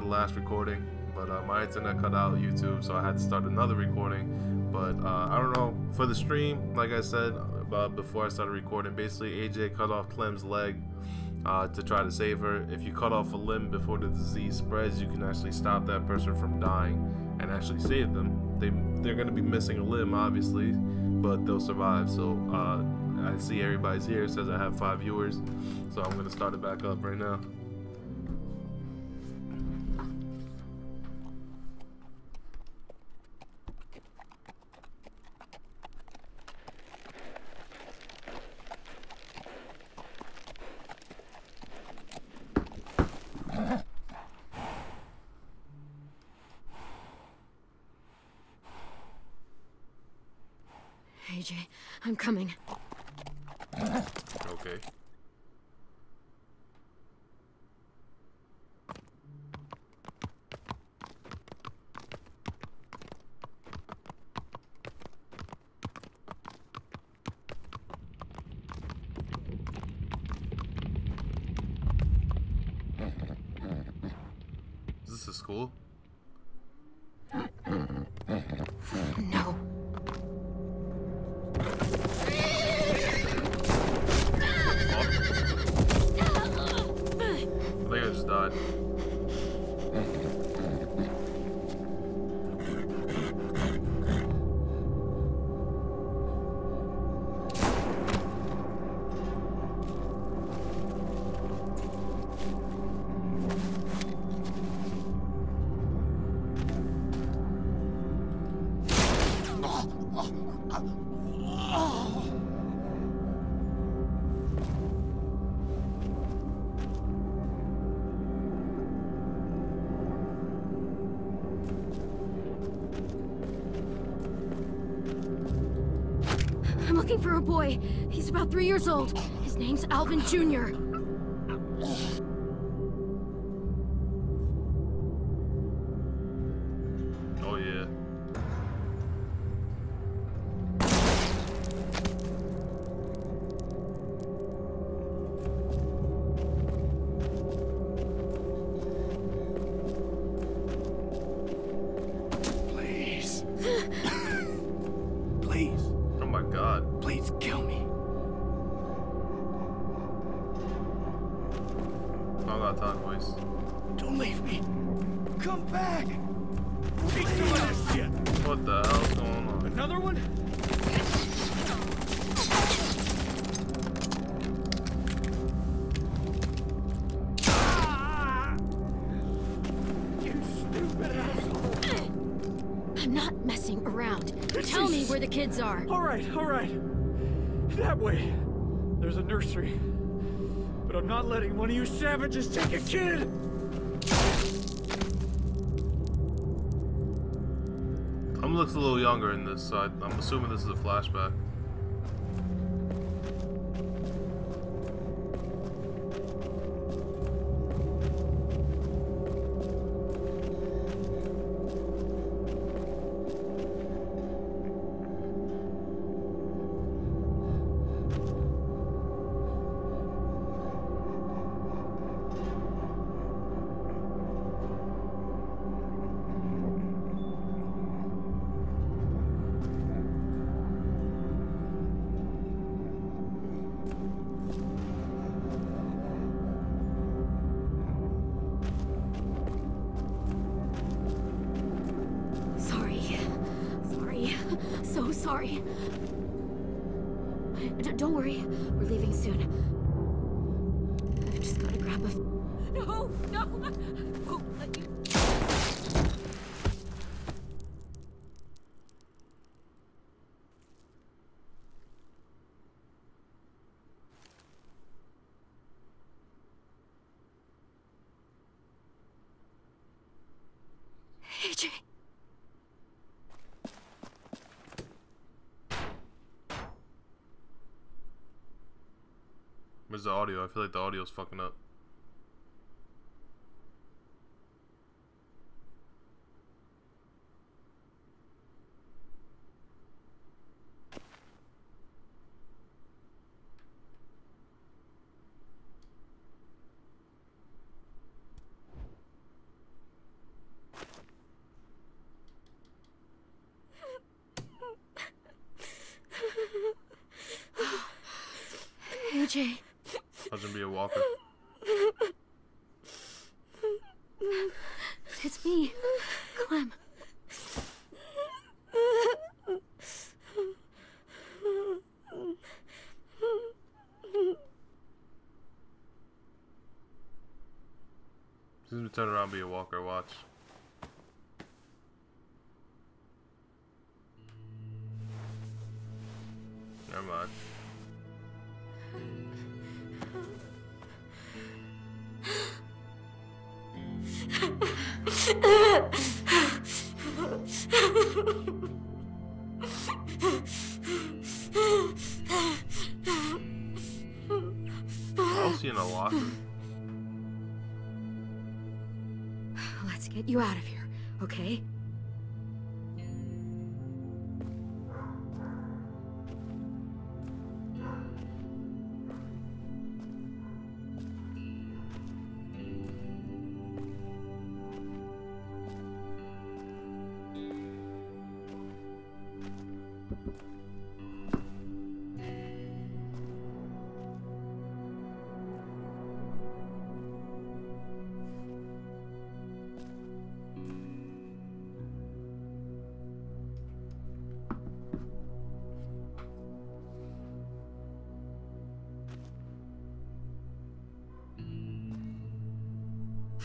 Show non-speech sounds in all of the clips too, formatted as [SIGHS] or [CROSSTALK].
the last recording, but uh, my internet cut out YouTube, so I had to start another recording. But uh, I don't know for the stream, like I said uh, before I started recording, basically AJ cut off Clem's leg uh, to try to save her. If you cut off a limb before the disease spreads, you can actually stop that person from dying and actually save them. They they're gonna be missing a limb, obviously, but they'll survive. So uh, I see everybody's here. It says I have five viewers, so I'm gonna start it back up right now. School? Boy. He's about three years old. His name's Alvin Jr. one of you savages take a kid. I'm looks a little younger in this, so I'm assuming this is a flashback. The audio? I feel like the audio's fucking up. AJ. How's gonna be a walker? It's me, Clem. She's gonna turn around and be a walker, watch. Never mind.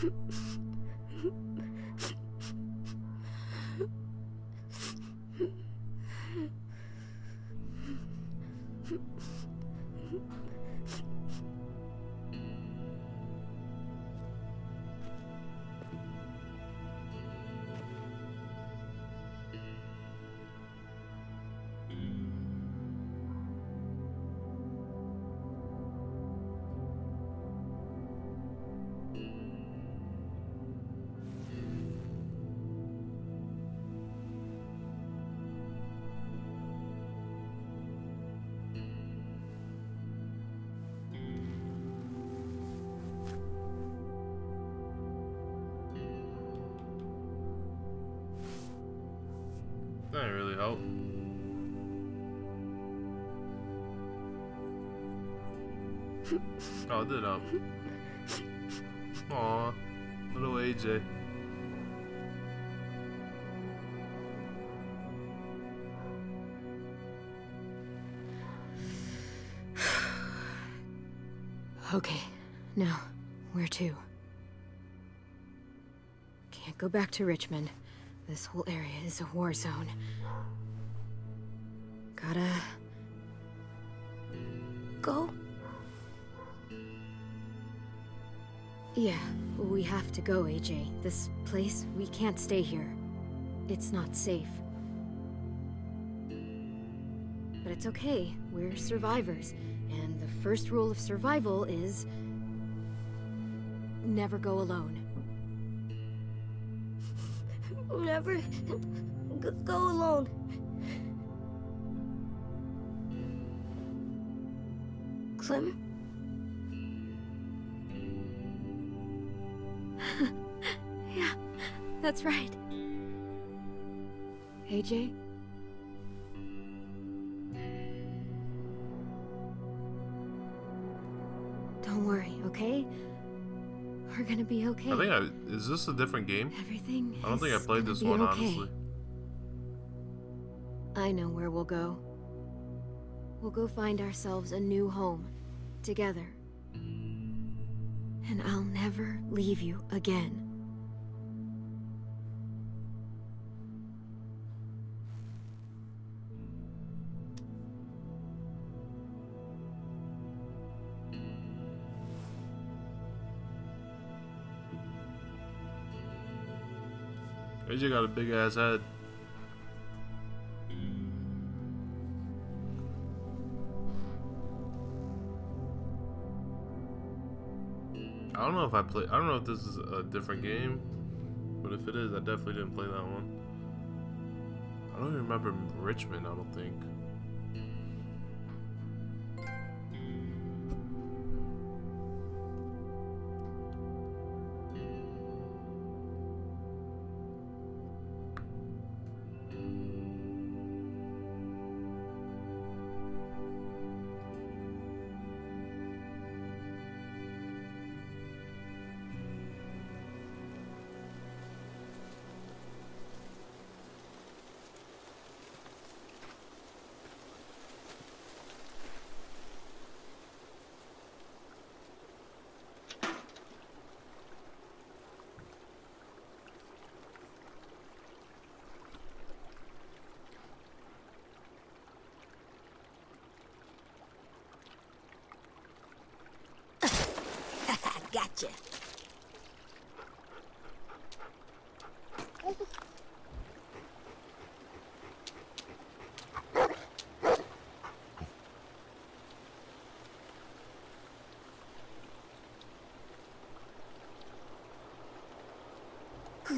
Ha ha ha. Really help. oh, it did help. Aw, little AJ. [SIGHS] Okay, now, where to? Can't go back to Richmond. This whole area is a war zone. Gotta... Go? Yeah, we have to go, AJ. This place, we can't stay here. It's not safe. But it's okay, we're survivors. And the first rule of survival is... Never go alone. Never g- go alone. Clem? [LAUGHS] yeah, that's right. AJ? Don't worry, okay? We're gonna be okay. I think I is this a different game? Everything I don't think I played this one okay. honestly. I know where we'll go. We'll go find ourselves a new home. Together. And I'll never leave you again. AJ got a big ass head. I don't know if I play. I don't know if this is a different game, but if it is, I definitely didn't play that one. I don't even remember Richmond. I don't think.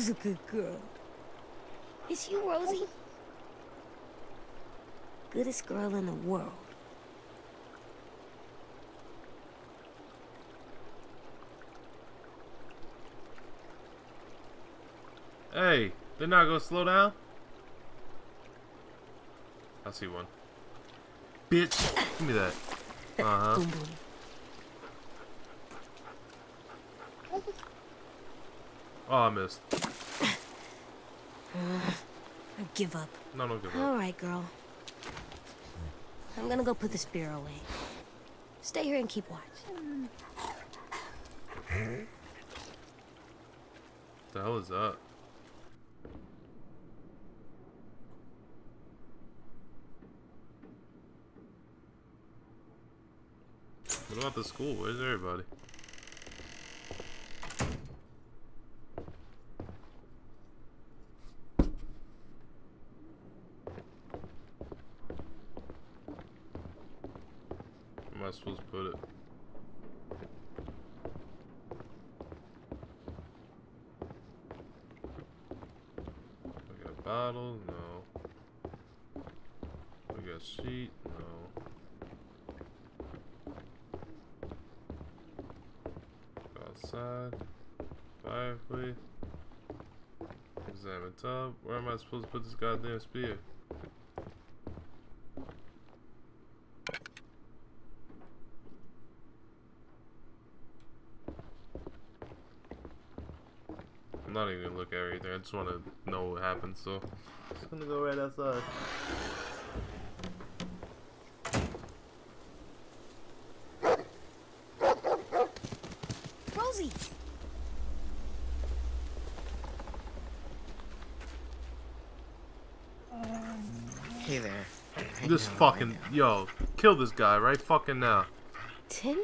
Who's a good girl? It's you, Rosie. Goodest girl in the world. Hey, they're not gonna slow down? I see one. Bitch, give me that. Uh huh. [LAUGHS] Boom, boom. Oh, I missed. I give up. No, don't give up. right, girl. I'm gonna go put the spear away. Stay here and keep watch. the hell is that? What about the school? Where's everybody? Where am I supposed to put it? We got bottle, no. We got sheet, no. Go outside. Fireplace. Examine tub. Where am I supposed to put this goddamn spear? I'm not even gonna look at everything. I just want to know what happened. So, I'm just gonna go right outside. Rosie! Hey there. How This you fucking Mike? yo, kill this guy right fucking now. Tim?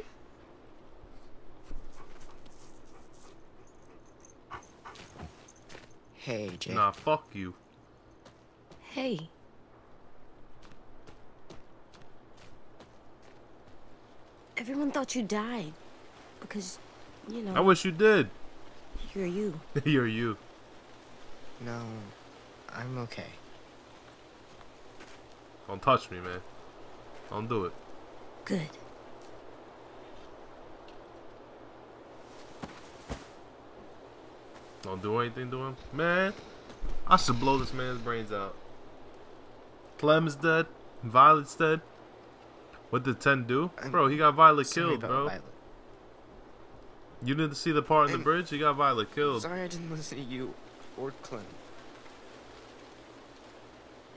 Hey, Jay. Nah, fuck you. Hey. Everyone thought you died. Because, you know, I wish you did. you're you. [LAUGHS] You're you. No, I'm okay. Don't touch me, man. Don't do it. Good. Don't do anything to him, man. I should blow this man's brains out. Clem's dead. Violet's dead. What did Tenn do, bro? He got Violet Sorry killed, bro. Violet. You didn't see the part in the bridge. He got Violet killed. Sorry I didn't listen to you or Clem.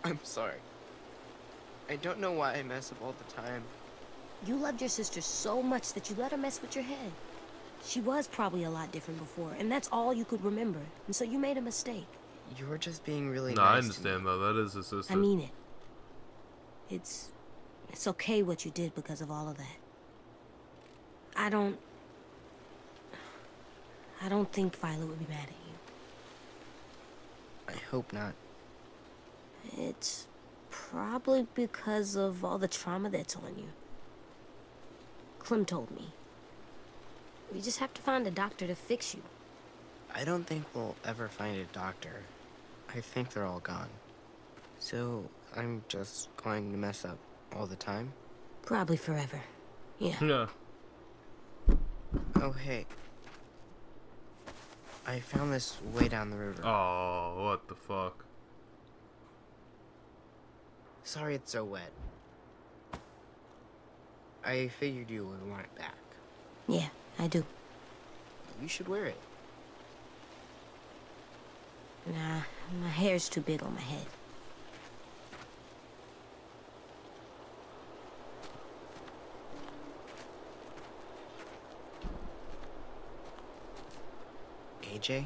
I'm sorry. I don't know why I mess up all the time. You loved your sister so much that you let her mess with your head. She was probably a lot different before, and that's all you could remember. And so you made a mistake. You were just being really No, nice I to me. understand though. That is a sister. I mean it. It's it's okay what you did because of all of that. I don't I don't think Violet would be mad at you. I hope not. It's probably because of all the trauma that's on you. Clem told me. We just have to find a doctor to fix you. I don't think we'll ever find a doctor. I think they're all gone. So, I'm just going to mess up all the time? Probably forever. Yeah. No. Oh, hey. I found this way down the river. Oh, what the fuck? Sorry it's so wet. I figured you would want it back. Yeah, I do. You should wear it. Nah, my hair's too big on my head. AJ,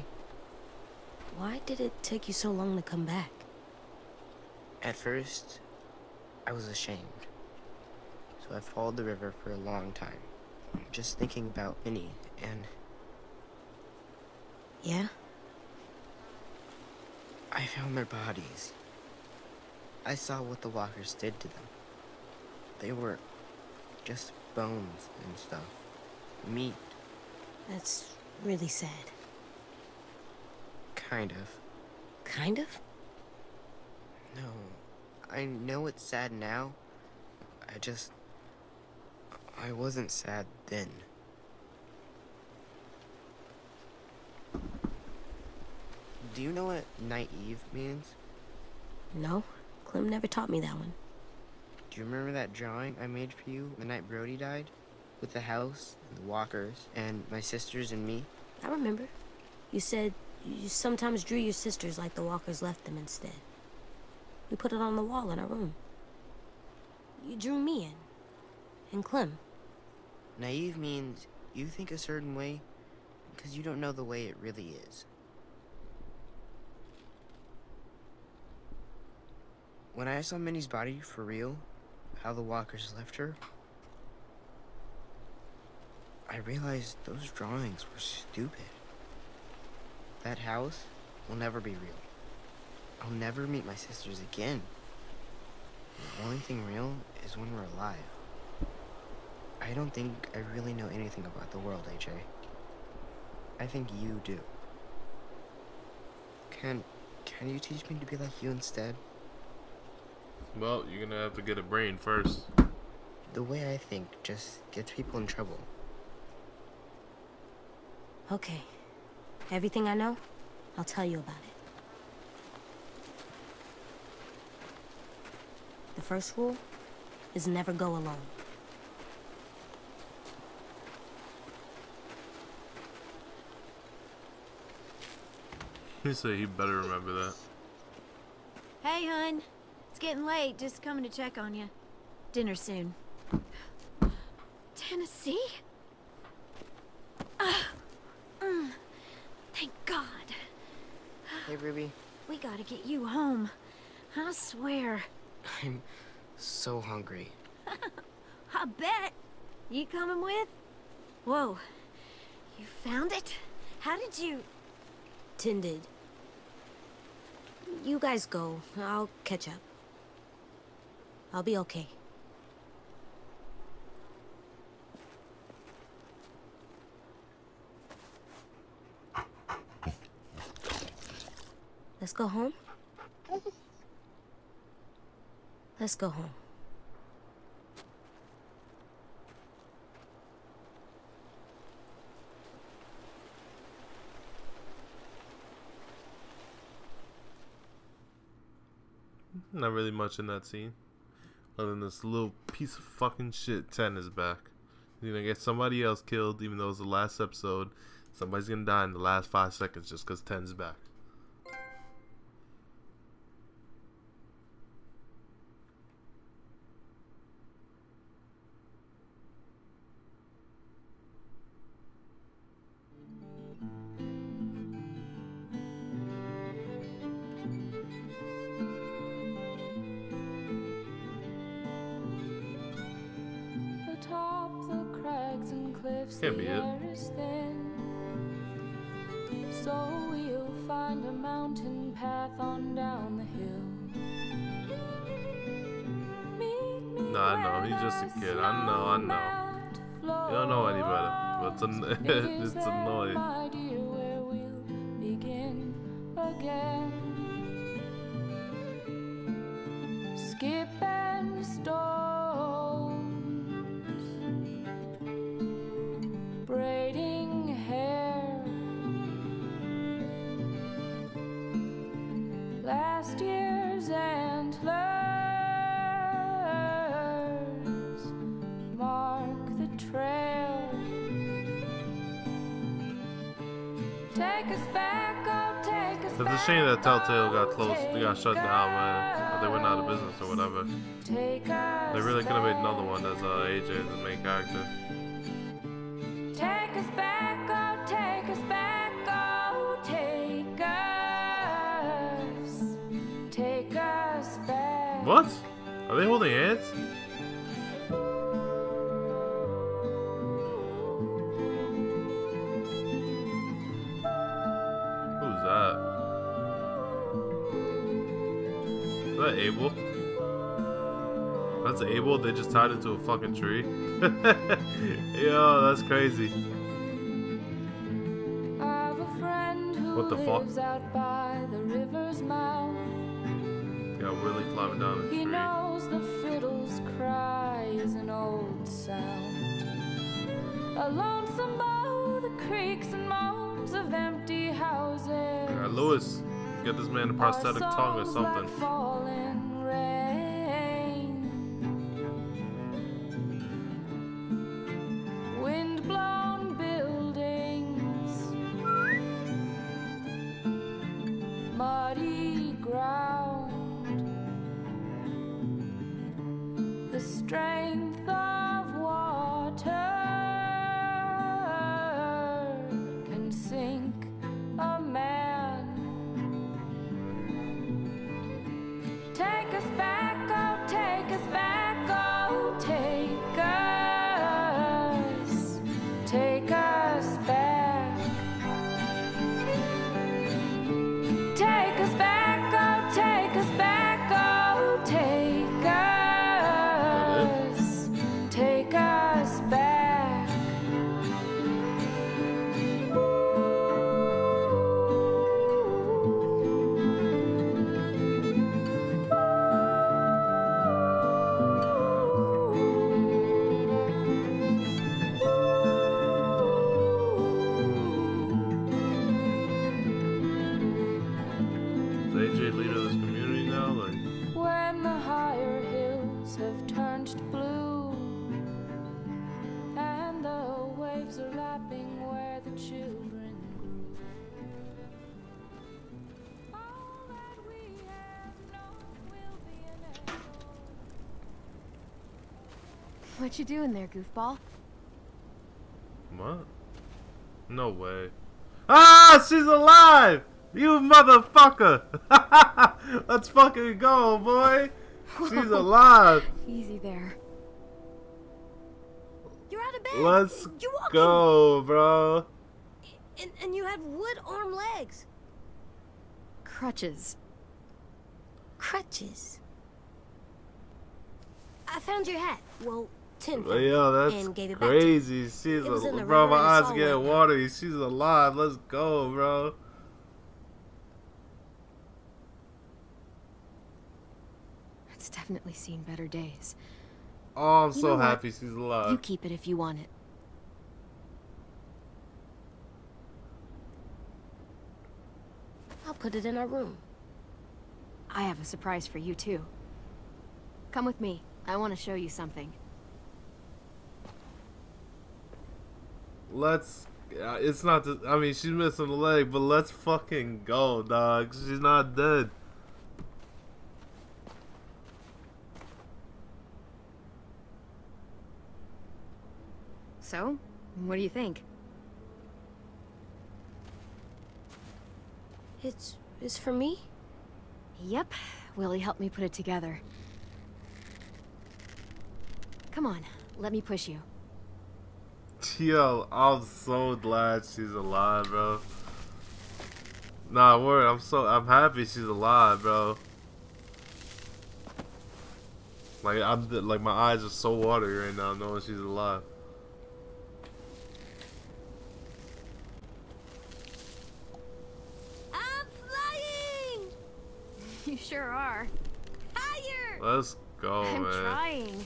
Why did it take you so long to come back? at first, I was ashamed. So I followed the river for a long time. Just thinking about Minnie and Yeah? I found their bodies. I saw what the walkers did to them. They were just bones and stuff. Meat, That's really sad. Kind of. Kind of? No. I know it's sad now. I just. I wasn't sad then. Do you know what naive means? No. Clem never taught me that one. Do you remember that drawing I made for you the night Brody died? With the house, and the walkers, and my sisters and me? I remember. You said you sometimes drew your sisters like the walkers left them instead. We put it on the wall in our room. You drew me in. And Clem. Naive means you think a certain way because you don't know the way it really is. When I saw Minnie's body for real, how the walkers left her, I realized those drawings were stupid. That house will never be real. I'll never meet my sisters again. The only thing real is when we're alive. I don't think I really know anything about the world, AJ. I think you do. Can can you teach me to be like you instead? Well, you're gonna have to get a brain first. The way I think just gets people in trouble. Okay. Everything I know, I'll tell you about it. The first rule is never go alone. He said he better remember that. Hey, hun. It's getting late. Just coming to check on you. Dinner soon. Tennessee? Ah, mm, thank God. Hey, Ruby. We gotta get you home. I swear. [LAUGHS] I'm so hungry. [LAUGHS] I bet. You coming with? Whoa. You found it? How did you... Tenn did. You guys go. I'll catch up. I'll be okay. Let's go home? Let's go home. Not really much in that scene. Other than this little piece of fucking shit, Tenn is back. He's gonna get somebody else killed, even though it's the last episode. Somebody's gonna die in the last five seconds just because Tenn's back. Atop the crags and cliffs, Can't the be it. air is thin. So we'll find a mountain path on down the hill. Meet me Nah, I know, he's just a kid. I know, I know. You don't know any better, but it's, an- [LAUGHS] it's annoying. A shame that Telltale got closed, they got shut down, man. Or they went out of business or whatever. They really could have made another one as uh, AJ, the main character. Take us back, oh, take us back, oh, take us. Take us back. What? Are they holding hands? Abel? They just tied it to a fucking tree? [LAUGHS] Yo, that's crazy. I've a friend who What the fuck? lives out by the river's mouth. Yeah, Willy climbing down the He tree. knows the fiddle's cry is an old sound. A lonesome bow, the creaks and moans of empty houses. Alright, Louis, get this man a prosthetic tongue or something. Strength What you doing there, goofball? what? No way. Ah, she's alive! You motherfucker! [LAUGHS] Let's fucking go, boy! She's alive! Easy there. You're out of bed. Let's go, bro. And, and you have wood arm legs. Crutches. Crutches. I found your hat. Well, Tenn. But yo, that's and gave it back to me. crazy. She's It was in a, the bro. My eyes saw getting one. watery. She's alive. Let's go, bro. It's definitely seen better days. Oh, I'm You so know what? happy she's alive. You keep it if you want it. I'll put it in our room. I have a surprise for you, too. Come with me. I want to show you something. Let's. Uh, it's not. The, I mean, she's missing a leg, but let's fucking go, dog. She's not dead. So, what do you think? It's it's for me. Yep, Willy helped me put it together. Come on, let me push you. Yo, I'm so glad she's alive, bro. Nah, word. I'm so. I'm happy she's alive, bro. Like I'm. Like my eyes are so watery right now, knowing she's alive. I'm flying. [LAUGHS] You sure are. Higher. Let's go, I'm man. trying.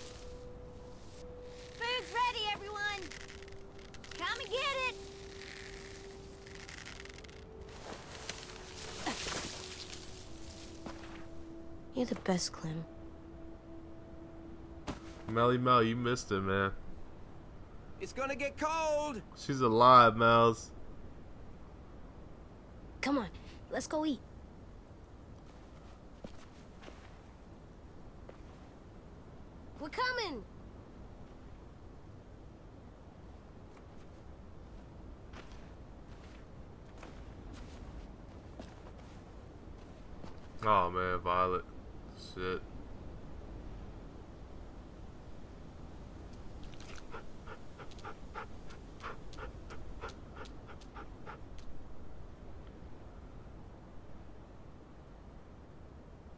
Food's ready, everyone. Come and get it. You're the best, Clem. Melly Mel, you missed it, man. It's gonna get cold. She's alive, Mel's. Come on, let's go eat. We're coming. Oh man, Violet. Shit.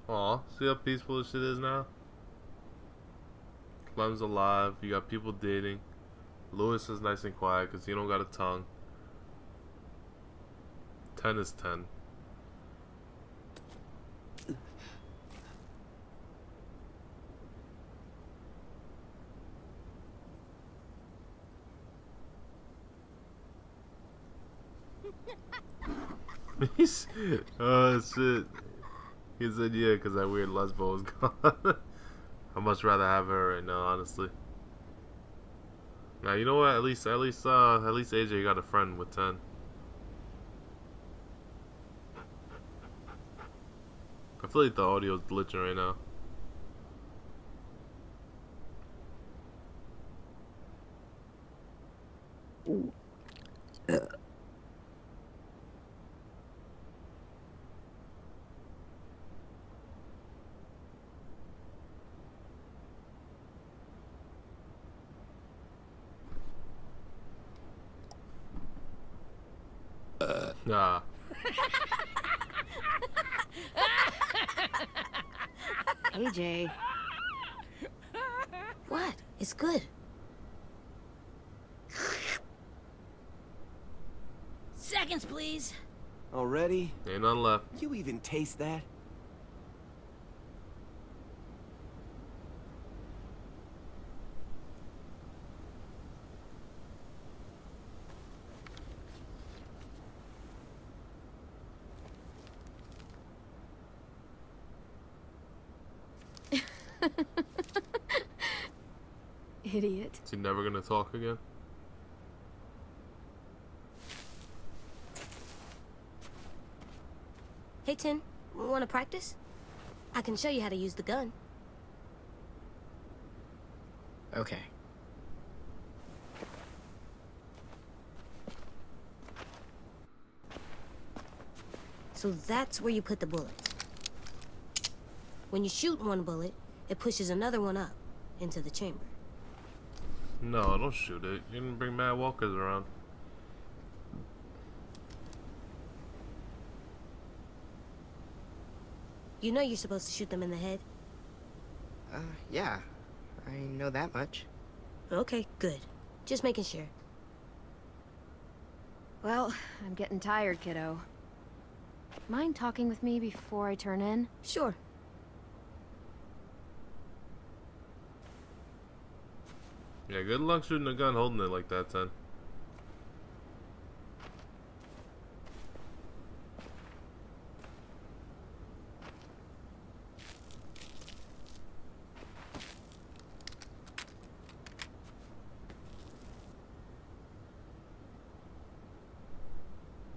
Aw, see how peaceful this shit is now? Clem's alive, you got people dating. Louis is nice and quiet because he don't got a tongue. 10 is 10. [LAUGHS] oh shit. He said yeah, because that weird lesbo is gone. [LAUGHS] I'd much rather have her right now, honestly. Now you know what? At least, at least, uh, at least AJ got a friend with Tenn. I feel like the audio is glitching right now. Nah. AJ. What? It's good. Seconds, please. Already? Ain't none left. You even taste that? Idiot. Is he never gonna talk again? Hey, Tenn. Want to practice? I can show you how to use the gun. Okay. So that's where you put the bullets. When you shoot one bullet, it pushes another one up into the chamber. No, don't shoot it. You didn't bring mad walkers around. You know you're supposed to shoot them in the head? Uh, yeah. I know that much. Okay, good. Just making sure. Well, I'm getting tired, kiddo. Mind talking with me before I turn in? Sure. Yeah, good luck shooting a gun holding it like that, son.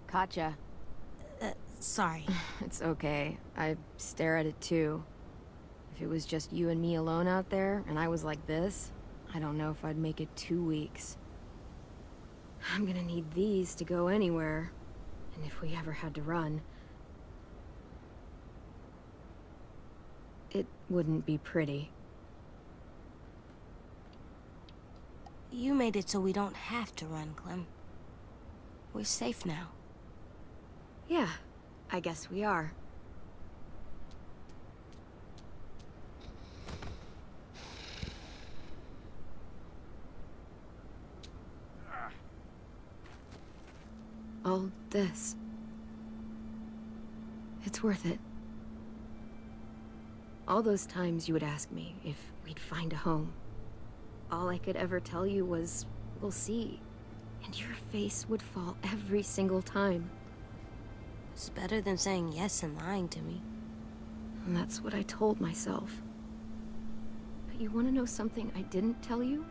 Katja. Uh, sorry. [LAUGHS] It's okay. I stare at it too. If it was just you and me alone out there, and I was like this, I don't know if I'd make it two weeks. I'm gonna need these to go anywhere. And if we ever had to run... It wouldn't be pretty. You made it so we don't have to run, Clem. We're safe now. Yeah, I guess we are. All this. It's worth it. All those times you would ask me if we'd find a home. All I could ever tell you was, we'll see. And your face would fall every single time. It's better than saying yes and lying to me. And that's what I told myself. But you want to know something I didn't tell you?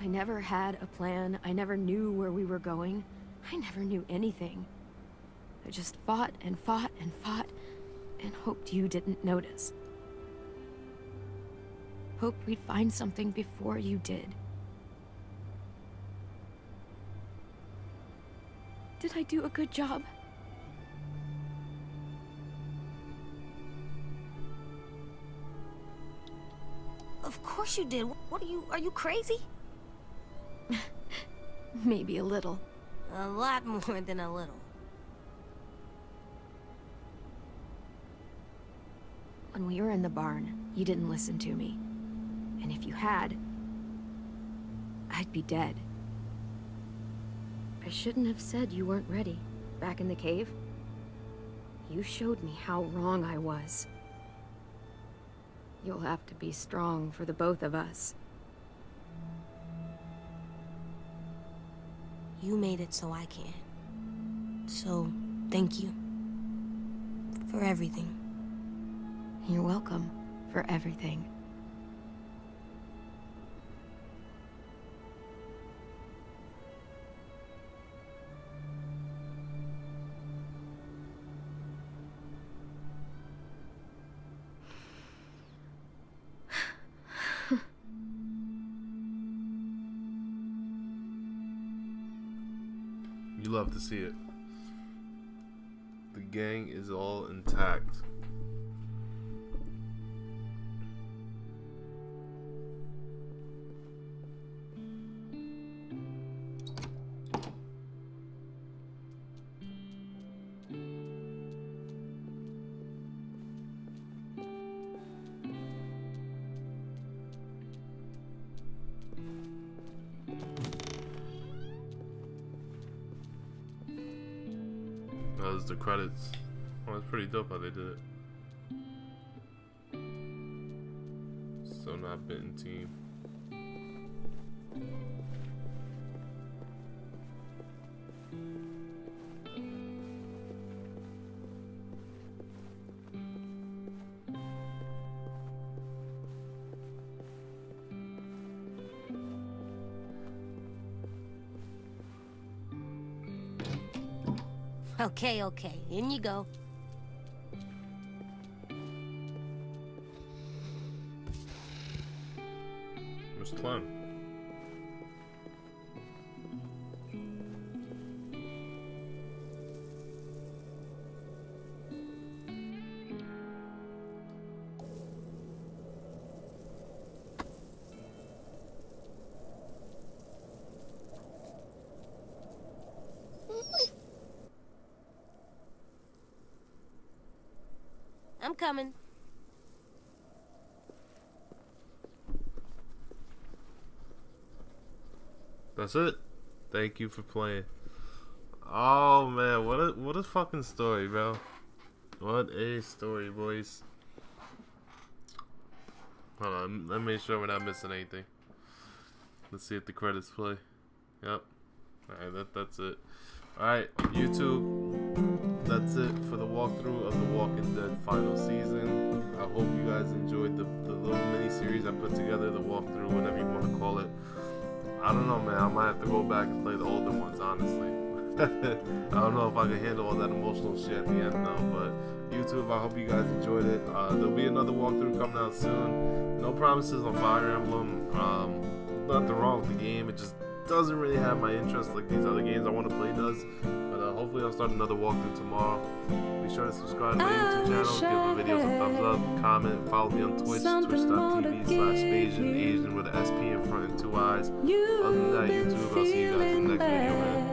I never had a plan. I never knew where we were going. I never knew anything. I just fought and fought and fought and hoped you didn't notice. Hoped we'd find something before you did. Did I do a good job? Of course you did. What are you, are you crazy? [LAUGHS] Maybe a little. A lot [LAUGHS] more than a little. When we were in the barn, you didn't listen to me. And if you had, I'd be dead. I shouldn't have said you weren't ready. back in the cave, you showed me how wrong I was. You'll have to be strong for the both of us. You made it so I can. So, thank you. For everything. You're welcome for everything. See it. The gang is all intact. Dope how they did it. So not bitten team. Okay, okay. In you go. Miss That's it. Thank you for playing. Oh man, what a what a fucking story, bro. What a story, boys. Hold on, let me make sure we're not missing anything. Let's see if the credits play. Yep. Alright, that that's it. Alright, YouTube. That's it for the walkthrough of The Walking Dead final season. I hope you guys enjoyed the, the little mini series I put together, the walkthrough, whatever you want to call it. I don't know, man. I might have to go back and play the older ones, honestly. [LAUGHS] I don't know if I can handle all that emotional shit at the end, though. But YouTube, I hope you guys enjoyed it. Uh, there'll be another walkthrough coming out soon. No promises on Fire Emblem. Um, nothing wrong with the game. It just doesn't really have my interest like these other games I want to play does. But uh, hopefully, I'll start another walkthrough tomorrow. Be sure to subscribe to my YouTube channel, give the videos a thumbs up, comment, follow me on Twitch, twitch.tv slash Asian, Asian with an SP in front and two eyes. Other than that, YouTube, I'll see you guys in the next video, man.